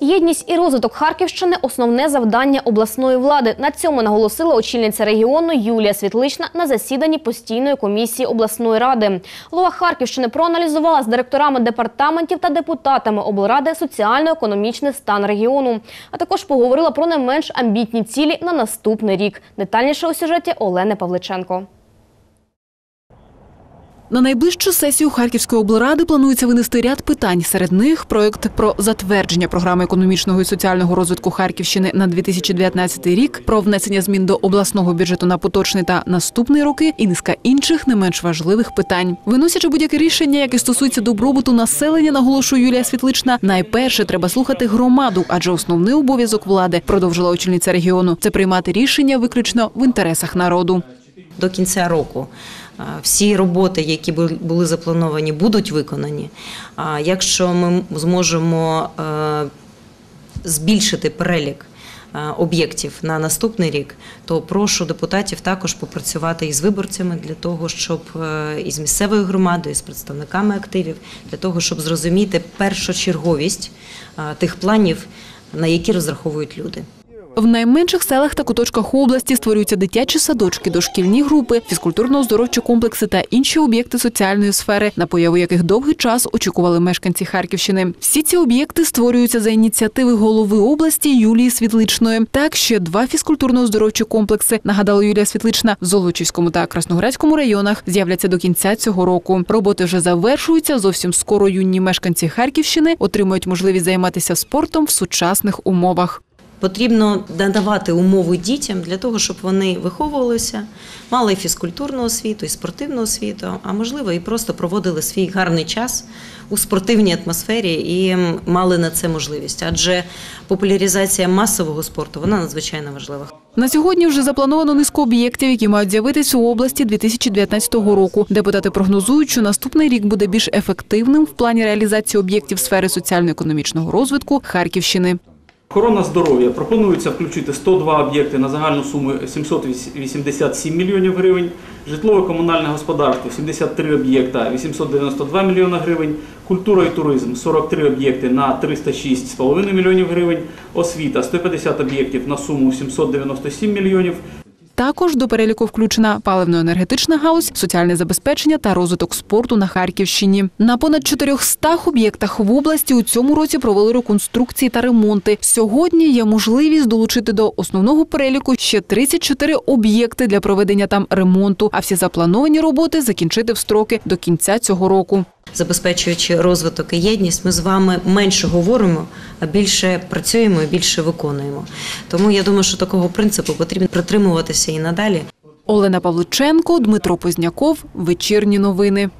Єдність і розвиток Харківщини основне завдання обласної влади. На цьому наголосила очільниця регіону Юлія Світлична на засіданні постійної комісії обласної ради. Голова Харківщини проаналізувала з директорами департаментів та депутатами облради соціально-економічний стан регіону, а також поговорила про не менш амбітні цілі на наступний рік. Детальніше у сюжеті Олени Павличенко. На найближчу сесію Харківської облради планується винести ряд питань. Серед них проект про затвердження програми економічного і соціального розвитку Харківщини на 2019 рік, про внесення змін до обласного бюджету на поточний та наступний роки і низка інших не менш важливих питань. Виносячи будь-яке рішення, яке стосується добробуту населення, наголошує Юлія Світлична. Найперше треба слухати громаду, адже основний обов'язок влади продовжила очільниця регіону це приймати рішення виключно в інтересах народу. до кінця року. Всі роботи, які були заплановані, будуть виконані. А якщо ми зможемо е, збільшити перелік е, об'єктів на наступний рік, то прошу депутатів також попрацювати із виборцями для того, щоб е, із місцевою громадою, з представниками активів, для того, щоб зрозуміти першочерговість тих планів, на які розраховують люди. В найменших селах та куточках області створюються дитячі садочки, дошкільні групи, фізкультурно-оздоровчі комплекси та інші об'єкти соціальної сфери, на появу яких довгий час очікували мешканці Харківщини. Всі ці об'єкти створюються за ініціативи голови області Юлії Світличної. Так, ще два фізкультурно-оздоровчі комплекси, нагадала Юлія Світлична, в Золочівському та Красноградському районах з'являться до кінця цього року. Роботи вже завершуються. Зовсім скоро юні мешканці Харківщини отримують можливість займатися спортом в сучасних умовах. Потрібно надавати умови дітям для того, щоб вони виховувалися, мали і фізкультурну освіту, і спортивну освіту, а можливо, і просто проводили свій гарний час у спортивній атмосфері і мали на це можливість. Адже популяризація масового спорту вона надзвичайно важлива. На сьогодні вже заплановано низку об'єктів, які мають з'явитися у області 2019 року. Депутати прогнозують, що наступний рік буде більш ефективним в плані реалізації об'єктів сфери соціально-економічного розвитку Харківщини. Охорона здоров'я. Пропонується включити 102 об'єкти на загальну суму 787 мільйонів гривень, житлово-комунальне господарство 73 об'єкта 892 мільйона гривень, культура і туризм 43 об'єкти на 306,5 мільйонів гривень, освіта 150 об'єктів на суму 797 мільйонів, Також до переліку включена паливно-енергетична галузь, соціальне забезпечення та розвиток спорту на Харківщині. На понад 400 об'єктах в області у цьому році провели реконструкції та ремонти. Сьогодні є можливість долучити до основного переліку ще 34 об'єкти для проведення там ремонту, а всі заплановані роботи закінчити в строки до кінця цього року. Забезпечуючи розвиток і єдність, ми з вами менше говоримо, а більше працюємо і більше виконуємо. Тому я думаю, що такого принципу потрібно притримуватися і надалі. Олена Павличенко, Дмитро Позняков. Вечірні новини.